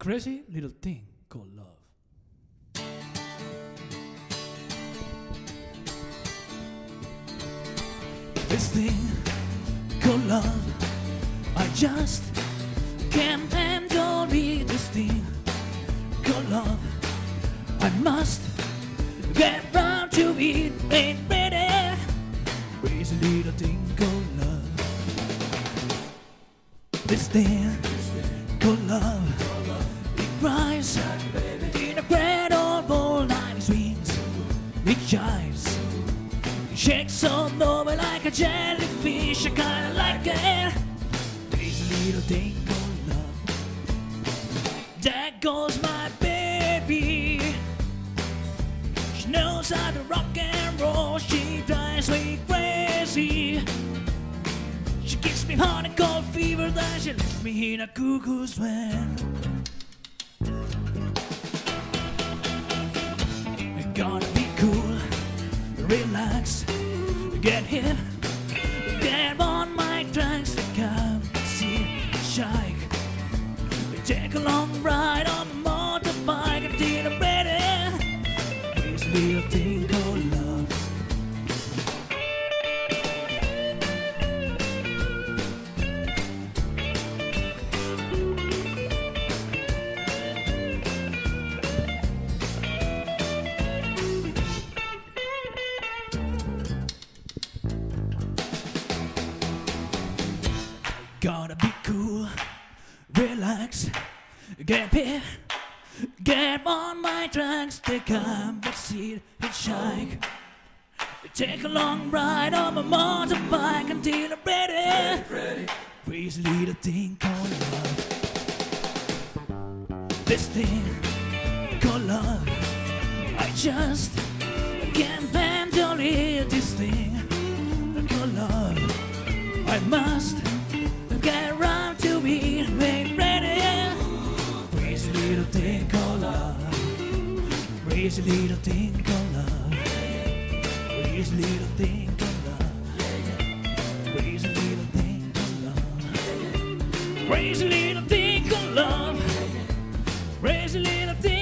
crazy little thing called love. This thing called love, I just can't handle it. This thing called love, I must get round to it. Ain't ready. Crazy little thing called love. This thing called love, cries in a cradle all night it swings. It jives, shakes all over like a jellyfish. I kinda like it. Crazy little thing called love. There goes my baby. She knows how to rock and roll. She drives me crazy. She gives me hot and cold fever, then she leaves me in a cuckoo's land. Relax, get hip, get on my tracks, come see shake. We take a long ride on a motorbike until I'm ready. This little thing Gotta be cool, relax, get hit, get on my tracks, take a back seat, hitchhike. Take a long ride on my motorbike until I'm ready. ready, Crazy little thing called love. This thing called love. I just can't handle Crazy little thing called love. Crazy little thing called love. Crazy little thing called love. Crazy little thing called love. Crazy little thing.